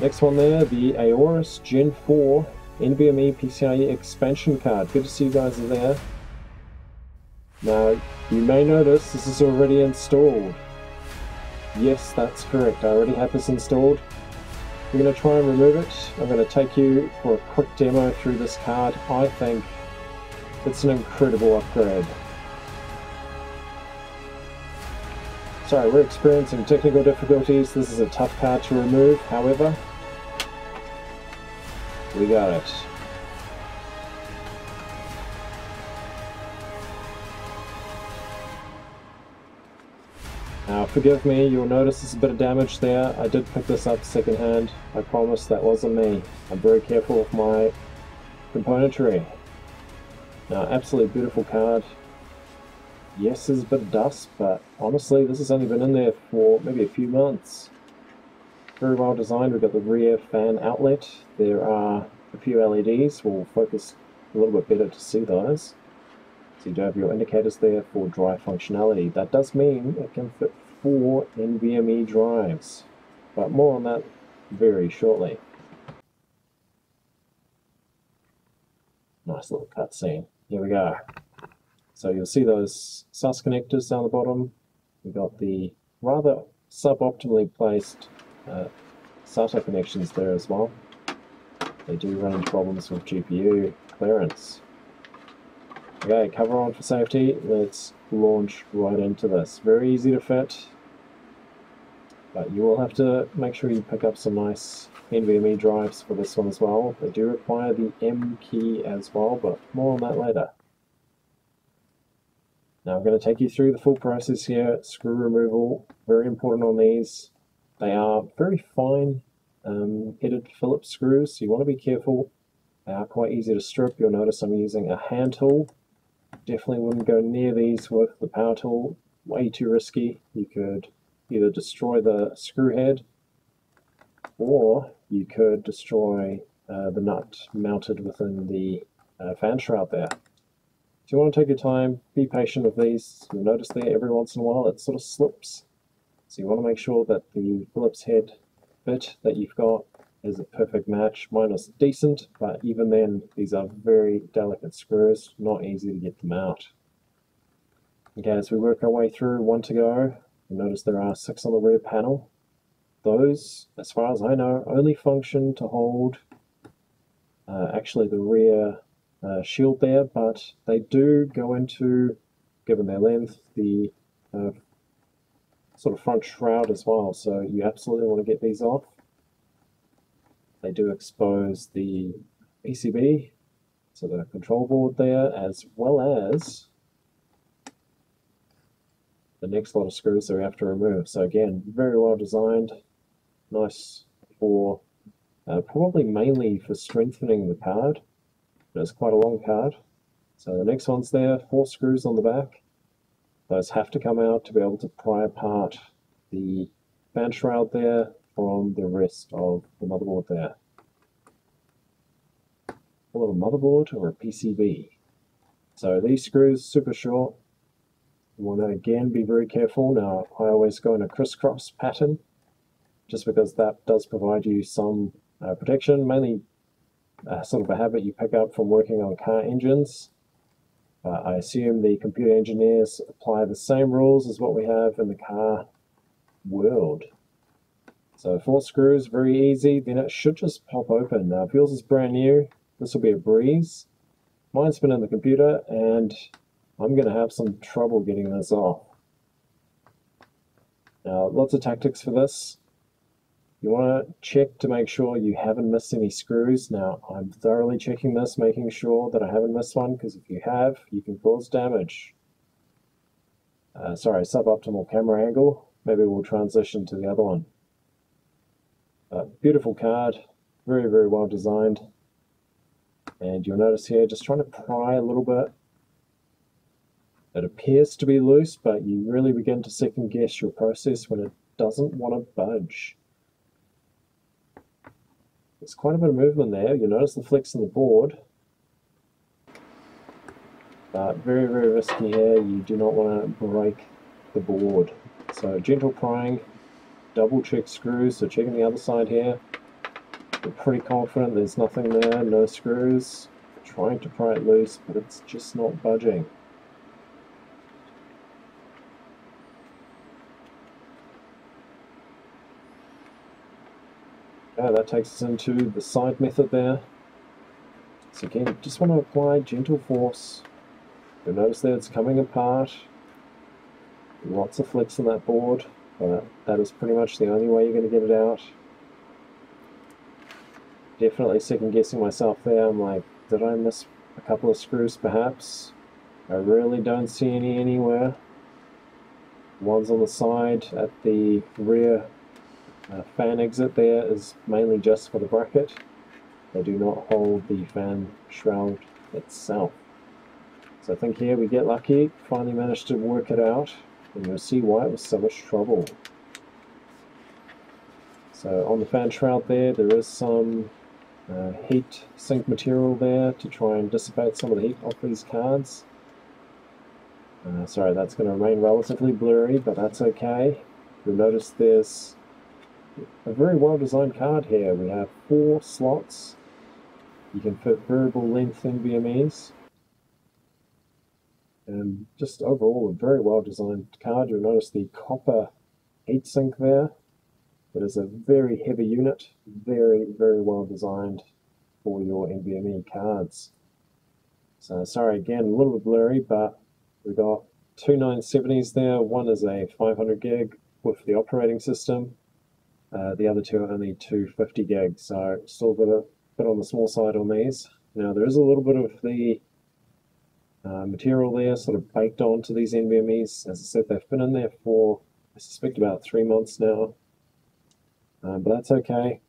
Next one there, the Aorus Gen 4 NVMe PCIe expansion card. Good to see you guys are there. Now, you may notice this is already installed. Yes, that's correct. I already have this installed. We're going to try and remove it. I'm going to take you for a quick demo through this card. I think it's an incredible upgrade. Sorry, we're experiencing technical difficulties. This is a tough card to remove, however, we got it. Now forgive me, you'll notice there's a bit of damage there. I did pick this up secondhand. I promise that wasn't me. I'm very careful with my componentry. Now absolutely beautiful card. Yes, there's a bit of dust, but honestly this has only been in there for maybe a few months. Very well designed. We've got the rear fan outlet. There are a few LEDs. We'll focus a little bit better to see those. So you do have your indicators there for drive functionality. That does mean it can fit four NVMe drives, but more on that very shortly. Nice little cutscene. Here we go. So you'll see those SAS connectors down the bottom. We've got the rather suboptimally placed uh, SATA connections there as well. They do run into problems with GPU clearance. Okay, cover on for safety. Let's launch right into this. Very easy to fit, but you will have to make sure you pick up some nice NVMe drives for this one as well. They do require the M key as well, but more on that later. Now I'm going to take you through the full process here. Screw removal, very important on these. They are very fine um, headed Phillips screws, so you want to be careful. They are quite easy to strip. You'll notice I'm using a hand tool. Definitely wouldn't go near these with the power tool. Way too risky. You could either destroy the screw head or you could destroy uh, the nut mounted within the uh, fan shroud there. You want to take your time, be patient with these. You'll notice there every once in a while it sort of slips. So you want to make sure that the Phillips head bit that you've got is a perfect match. Mine is decent, but even then, these are very delicate screws, not easy to get them out. Okay, as we work our way through, one to go, you notice there are six on the rear panel. Those, as far as I know, only function to hold uh, actually the rear uh, shield there, but they do go into, given their length, the uh, sort of front shroud as well, so you absolutely want to get these off. They do expose the PCB, so the control board there, as well as the next lot of screws that we have to remove. So again, very well designed, nice for uh, probably mainly for strengthening the card. It's quite a long card. So the next one's there, four screws on the back. Those have to come out to be able to pry apart the fan shroud there from the rest of the motherboard there. A little motherboard or a PCB. So these screws super short. You want to again be very careful. Now I always go in a crisscross pattern just because that does provide you some uh, protection, mainly uh, sort of a habit you pick up from working on car engines. Uh, I assume the computer engineers apply the same rules as what we have in the car world. So four screws, very easy, then it should just pop open. Now if yours is brand new, this will be a breeze. Mine's been in the computer and I'm going to have some trouble getting this off. Now lots of tactics for this. You want to check to make sure you haven't missed any screws. Now, I'm thoroughly checking this, making sure that I haven't missed one, because if you have, you can cause damage. Uh, sorry, suboptimal camera angle. Maybe we'll transition to the other one. Uh, beautiful card, very, very well designed. And you'll notice here, just trying to pry a little bit. It appears to be loose, but you really begin to second guess your process when it doesn't want to budge. There's quite a bit of movement there. You notice the flicks in the board. But very, very risky here. You do not want to break the board. So gentle prying, double check screws. So checking the other side here. We're pretty confident there's nothing there, no screws. Trying to pry it loose, but it's just not budging. Okay, that takes us into the side method there. So again, just want to apply gentle force. You'll notice that it's coming apart. Lots of flicks on that board, but that is pretty much the only way you're going to get it out. Definitely second guessing myself there. I'm like, did I miss a couple of screws perhaps? I really don't see any anywhere. One's on the side at the rear uh, fan exit there is mainly just for the bracket. They do not hold the fan shroud itself. So I think here we get lucky, finally managed to work it out, and you'll see why it was so much trouble. So on the fan shroud there, there is some uh, heat sink material there to try and dissipate some of the heat off these cards. Uh, sorry, that's going to remain relatively blurry, but that's okay. You'll notice there's a very well designed card here. We have four slots. You can fit variable length NVMEs. And just overall a very well designed card. You'll notice the copper heatsink there. It is a very heavy unit, very, very well designed for your NVMe cards. So sorry again, a little bit blurry, but we've got two 970s there. One is a 500 gig with the operating system, uh, the other two are only 250 gigs, so still a bit, bit on the small side on these. Now there is a little bit of the uh, material there sort of baked onto these NVMEs. As I said, they've been in there for, I suspect, about three months now. Um, but that's okay.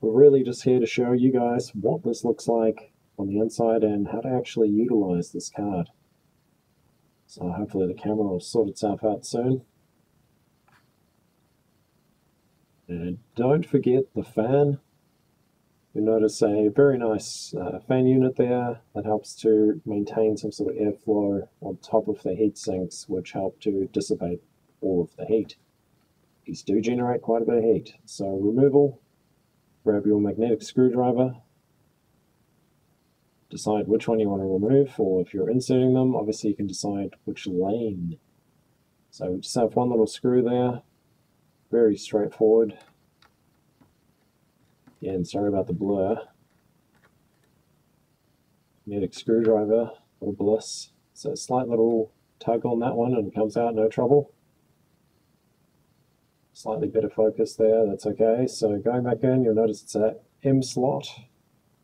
We're really just here to show you guys what this looks like on the inside and how to actually utilize this card. So hopefully the camera will sort itself out soon. And don't forget the fan. You'll notice a very nice uh, fan unit there that helps to maintain some sort of airflow on top of the heat sinks, which help to dissipate all of the heat. These do generate quite a bit of heat. So removal, grab your magnetic screwdriver, decide which one you want to remove, or if you're inserting them, obviously you can decide which lane. So we just have one little screw there, very straightforward. Again, sorry about the blur. Magnetic screwdriver, little bliss. So a slight little tug on that one and it comes out no trouble. Slightly better focus there, that's okay. So going back in, you'll notice it's a M slot.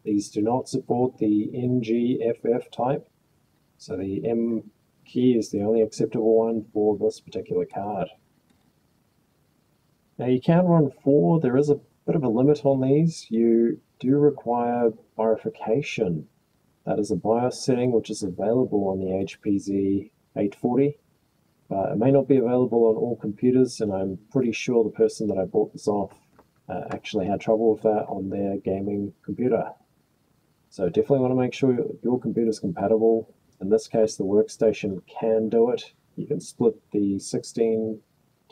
These do not support the NGFF type. So the M key is the only acceptable one for this particular card. Now you can run four, there is a bit of a limit on these. You do require bifurcation. That is a BIOS setting which is available on the HPZ 840. But it may not be available on all computers and I'm pretty sure the person that I bought this off uh, actually had trouble with that on their gaming computer. So definitely want to make sure your computer is compatible. In this case the workstation can do it. You can split the 16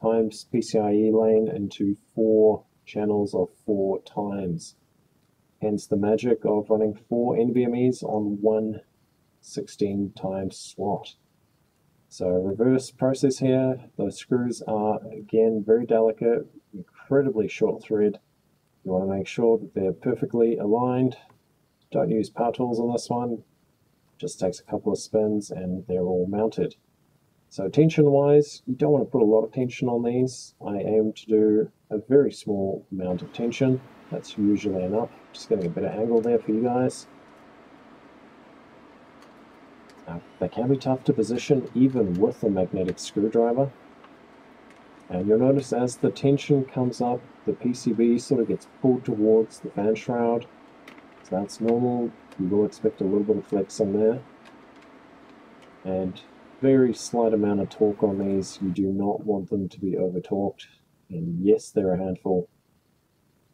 times PCIe lane into four channels of four times. Hence the magic of running four NVMEs on one 16 times slot. So reverse process here, those screws are again very delicate, incredibly short thread. You want to make sure that they're perfectly aligned. Don't use power tools on this one, just takes a couple of spins and they're all mounted. So tension wise, you don't want to put a lot of tension on these. I aim to do a very small amount of tension. That's usually enough. Just getting a better angle there for you guys. Now, they can be tough to position even with a magnetic screwdriver. And you'll notice as the tension comes up, the PCB sort of gets pulled towards the fan shroud. So that's normal. You will expect a little bit of flex on there. And very slight amount of torque on these. You do not want them to be over torqued. And yes, they're a handful,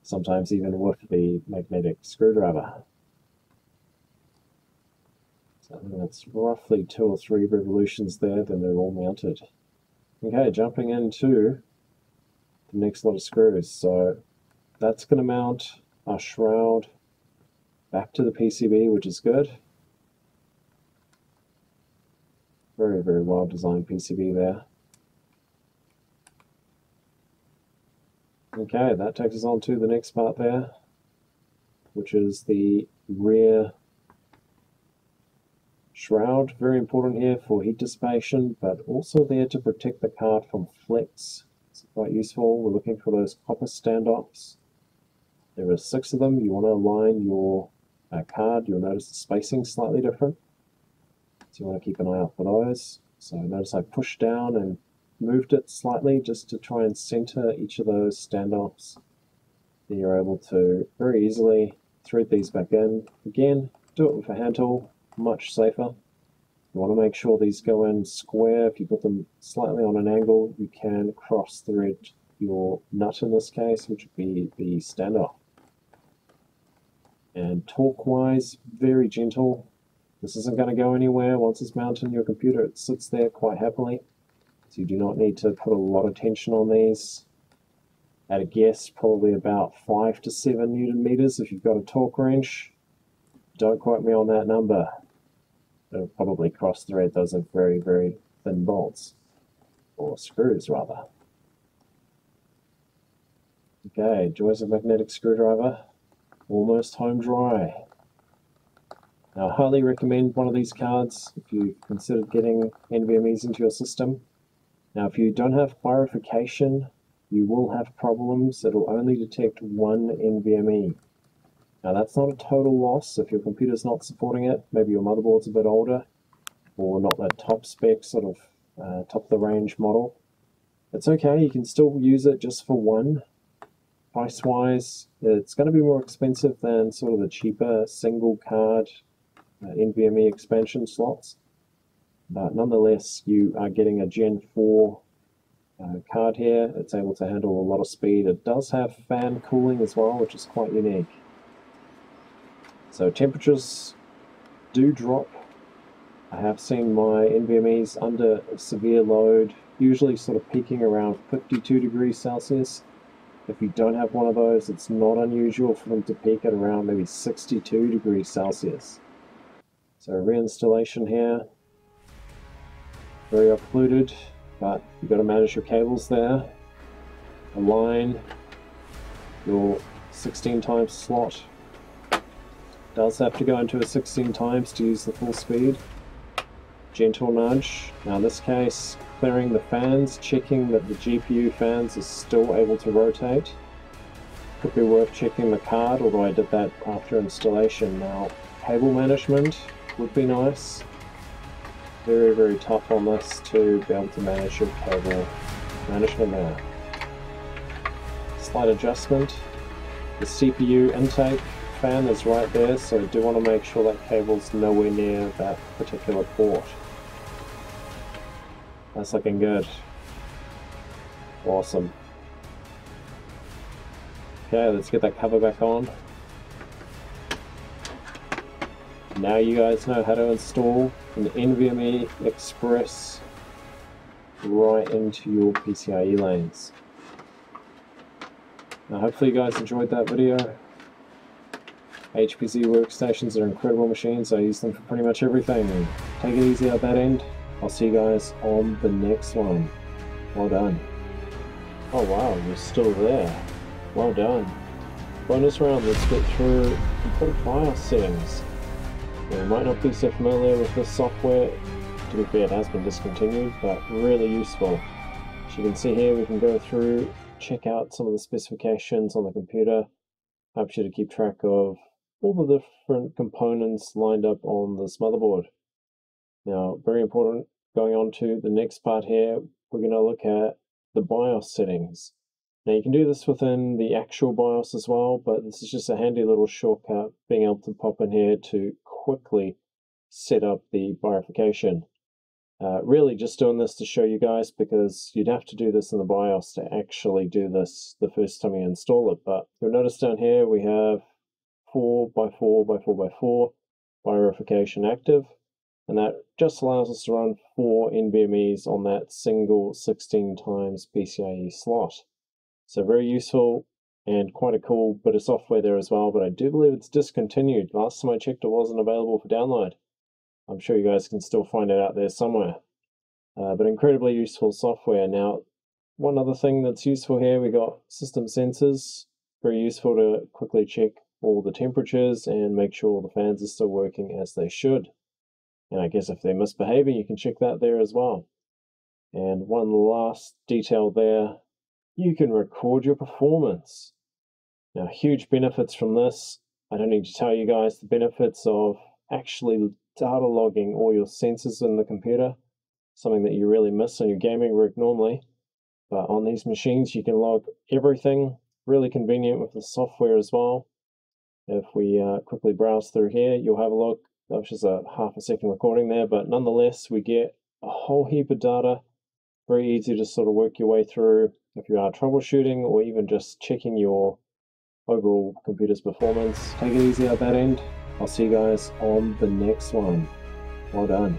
sometimes even with the magnetic screwdriver. So that's roughly two or three revolutions there, then they're all mounted. Okay, jumping into the next lot of screws. So that's going to mount our shroud back to the PCB, which is good. Very, very well designed PCB there. Okay, that takes us on to the next part there, which is the rear shroud. Very important here for heat dissipation, but also there to protect the card from flex. It's quite useful. We're looking for those copper standoffs. There are six of them. You want to align your uh, card. You'll notice the spacing slightly different. So you want to keep an eye out for those. So notice I pushed down and moved it slightly just to try and center each of those standoffs. Then you're able to very easily thread these back in. Again, do it with a hand tool, much safer. You want to make sure these go in square. If you put them slightly on an angle, you can cross thread your nut in this case, which would be the standoff. And torque-wise, very gentle. This isn't going to go anywhere. Once it's mounted in your computer, it sits there quite happily. So you do not need to put a lot of tension on these. At a guess, probably about 5 to 7 newton meters if you've got a torque wrench. Don't quote me on that number. It'll probably cross thread those are very, very thin bolts. Or screws, rather. Okay, joys of magnetic screwdriver. Almost home dry. Now, I highly recommend one of these cards if you've considered getting NVMEs into your system. Now, if you don't have bifurcation, you will have problems. It'll only detect one NVMe. Now, that's not a total loss if your computer's not supporting it. Maybe your motherboard's a bit older or not that top spec, sort of uh, top of the range model. It's okay, you can still use it just for one. Price wise, it's going to be more expensive than sort of the cheaper single card uh, NVMe expansion slots. But nonetheless, you are getting a Gen 4 uh, card here. It's able to handle a lot of speed. It does have fan cooling as well, which is quite unique. So temperatures do drop. I have seen my NVMEs under severe load, usually sort of peaking around 52 degrees Celsius. If you don't have one of those, it's not unusual for them to peak at around maybe 62 degrees Celsius. So reinstallation here, very occluded, but you've got to manage your cables there. Align your 16 times slot. Does have to go into a 16 times to use the full speed. Gentle nudge. Now in this case, clearing the fans, checking that the GPU fans is still able to rotate. Could be worth checking the card, although I did that after installation. Now, cable management would be nice very, very tough on this to be able to manage your cable management there. Slight adjustment. The CPU intake fan is right there, so do want to make sure that cable's nowhere near that particular port. That's looking good. Awesome. Okay, let's get that cover back on. Now you guys know how to install an NVMe Express right into your PCIe lanes. Now hopefully you guys enjoyed that video. HPC workstations are incredible machines. I use them for pretty much everything. Take it easy at that end. I'll see you guys on the next one. Well done. Oh wow, you're still there. Well done. Bonus round, let's get through complete BIOS settings. You might not be so familiar with this software, to be fair it has been discontinued, but really useful. As you can see here we can go through, check out some of the specifications on the computer, helps you to keep track of all the different components lined up on this motherboard. Now, very important, going on to the next part here, we're going to look at the BIOS settings. Now you can do this within the actual BIOS as well, but this is just a handy little shortcut, being able to pop in here to quickly set up the bifurcation. Uh, really just doing this to show you guys because you'd have to do this in the BIOS to actually do this the first time you install it. But you'll notice down here we have 4 by 4 by 4 by 4 bifurcation active and that just allows us to run four NVMEs on that single 16 times PCIe slot. So very useful and quite a cool bit of software there as well, but I do believe it's discontinued. Last time I checked, it wasn't available for download. I'm sure you guys can still find it out there somewhere. Uh, but incredibly useful software. Now, one other thing that's useful here, we got system sensors. Very useful to quickly check all the temperatures and make sure all the fans are still working as they should. And I guess if they're misbehaving, you can check that there as well. And one last detail there, you can record your performance. Now, huge benefits from this. I don't need to tell you guys the benefits of actually data logging all your sensors in the computer, something that you really miss on your gaming rig normally. But on these machines, you can log everything, really convenient with the software as well. If we uh, quickly browse through here, you'll have a look. That was just a half a second recording there, but nonetheless, we get a whole heap of data. Very easy to sort of work your way through if you are troubleshooting or even just checking your overall computer's performance. Take it easy at that end. I'll see you guys on the next one. Well done.